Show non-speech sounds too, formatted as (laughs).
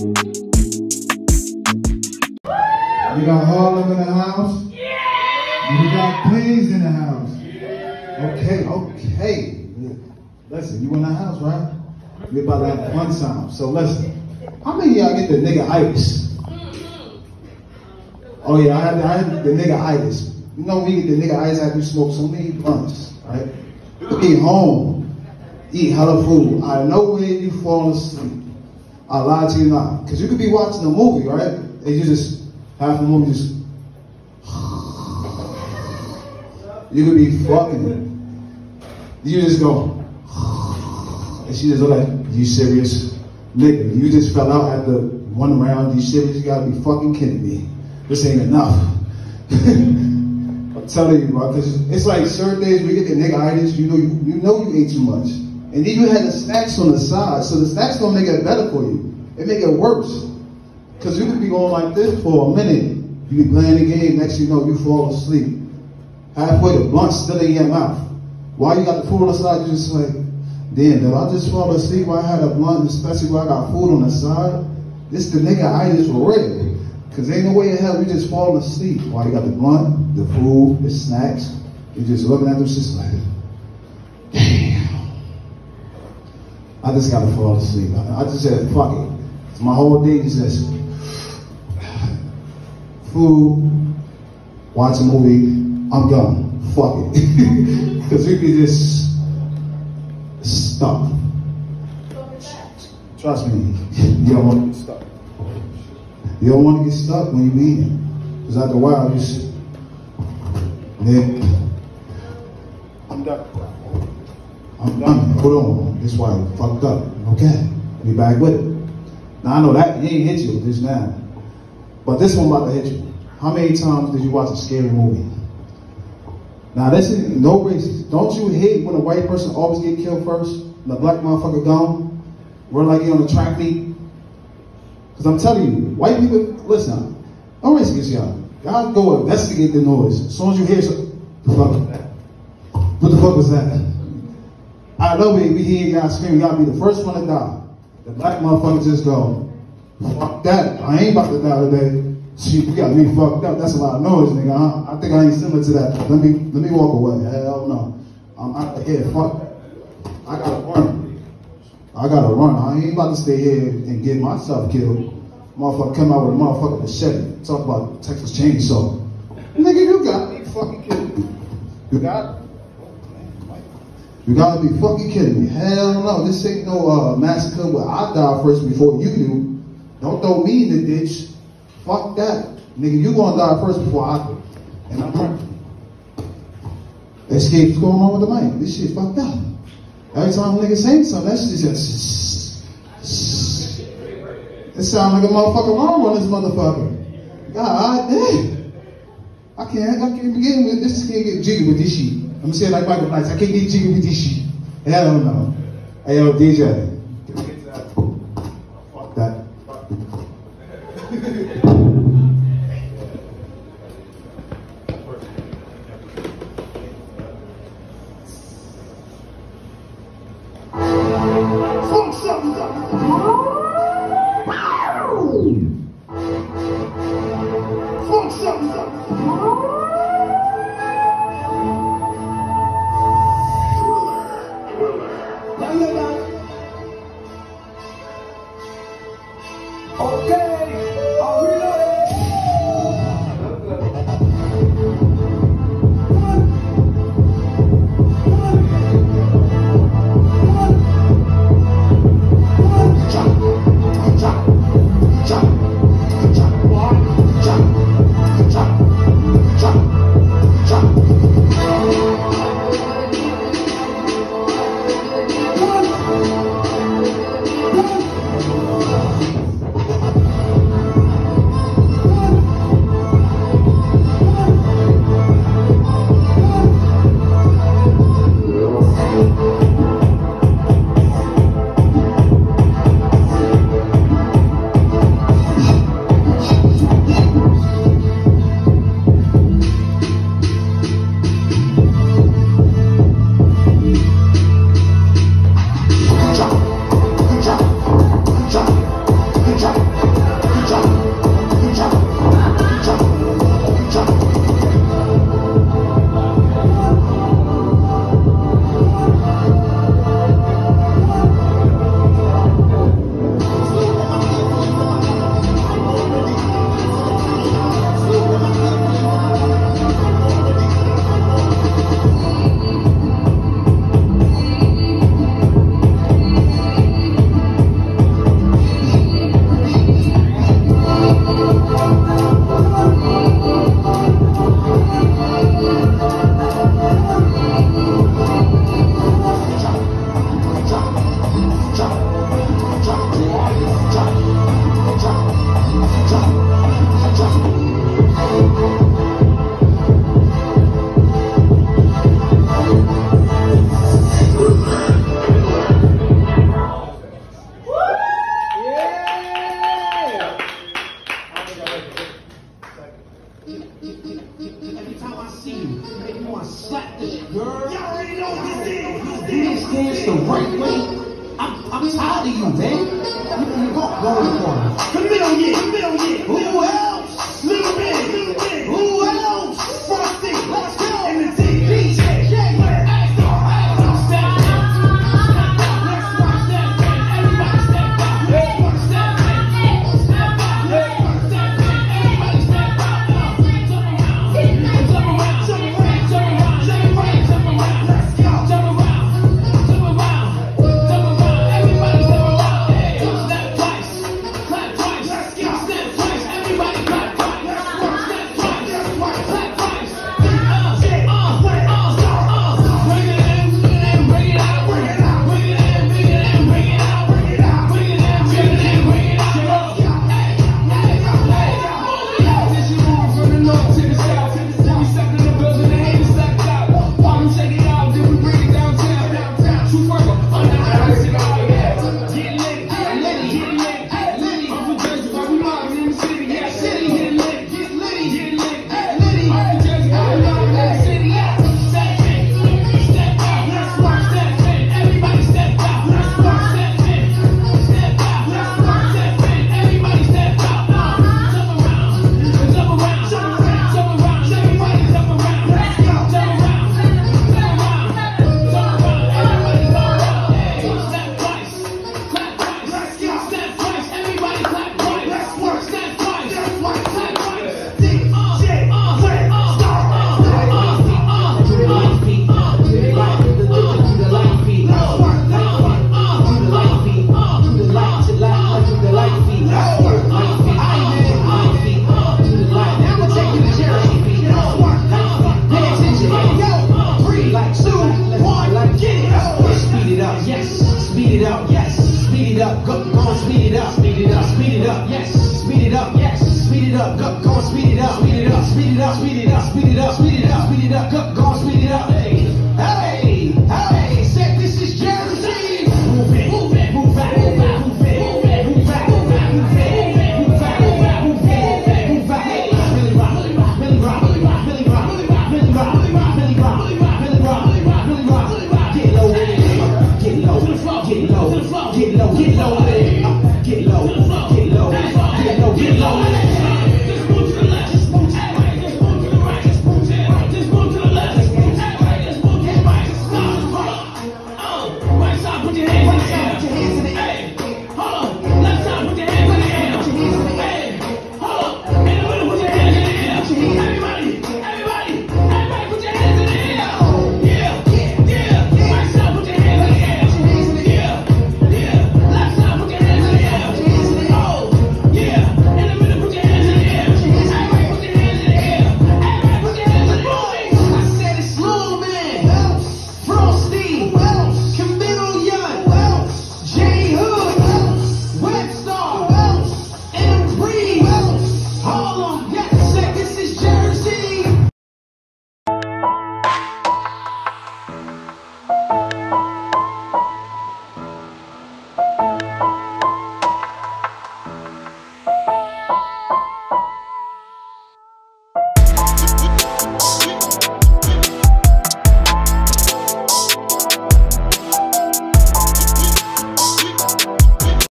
We got Harlem in the house. We got Queens in the house. Okay, okay. Listen, you in the house, right? We about to have fun time. So listen, how many of y'all get the nigga itis? Mm-hmm. Oh yeah, I had, I had the nigga itis. You know we get the nigga itis after you smoke so many blunts, right? You be home, eat hella food. I know where you fall asleep. I lie to you not. Because you could be watching a movie, right? And you just, half the movie just, (sighs) you could be fucking. You just go, (sighs) and she just like, you serious? Nigga, you just fell out after one round, you serious? You gotta be fucking kidding me. This ain't enough. (laughs) I'm telling you, bro, because it's like certain days we get the nigga itis, you know you, you know you ate too much. And then you had the snacks on the side, so the snacks don't make it better for you. It make it worse. Because you could be going like this for a minute. You be playing the game, next you know, you fall asleep. Halfway, the blunt still in your mouth. Why you got the food on the side, you just like, damn, did I just fall asleep I had a blunt, especially while I got food on the side? This the nigga itis for real. Cause ain't no way in hell you just fall asleep while you got the blunt, the food, the snacks. You just looking at them just like, I just gotta fall asleep. I, just said, fuck it. My whole day is just (sighs) food, watch a movie, I'm done. Fuck it. (laughs) Cause you can just stop. Trust me, (laughs) you don't want to get stuck. You don't want to get stuck when you eating. Because after a while, you just, Nick, I'm done. I'm done. Hold on. This I fucked up. Okay. Be back with it. Now I know that he ain't hit you just now. But this one about to hit you. How many times did you watch a scary movie? Now this is no racist. Don't you hate when a white person always get killed first? And the black motherfucker gone? Run like he on the track meet? Because I'm telling you, white people, listen, don't race against y'all. Y'all go investigate the noise. As soon as you hear something, the fuck? What the fuck was that? I know we, we hear y'all scream, y'all be the first one to die. The black motherfucker just go, fuck that. I ain't about to die today. Shit, you got me fucked up. That's a lot of noise, nigga. I, I think I ain't similar to that. Let me let me walk away. Hell no. I'm out of here. Fuck. I gotta run. I gotta run. I ain't about to stay here and get myself killed. Motherfucker come out with a motherfucker machete. Talk about Texas chainsaw. Nigga, you got me fucking me. You got it? You gotta be fucking kidding me. Hell no, this ain't no uh, massacre where I die first before you do. Don't throw me in the ditch. Fuck that. Nigga, you gonna die first before I do. And I'm. Escape's going on with the mic. This shit fucked up. Every time a nigga say something, that shit just it sound like a motherfucker alarm on this motherfucker. God damn. I can't, I can't begin with this. Can't get jiggy with this shit. I'm gonna say it like Michael Knights. I can't get jiggy with this shit. Hell no. Hey yo, DJ. You up, go, go on, speed it up, speed it up, speed it up, yes. Speed it up, yes. Speed it up, go, go on, speed it up, speed it up, speed it up, speed it up, speed it up, speed it up, speed it up, go, go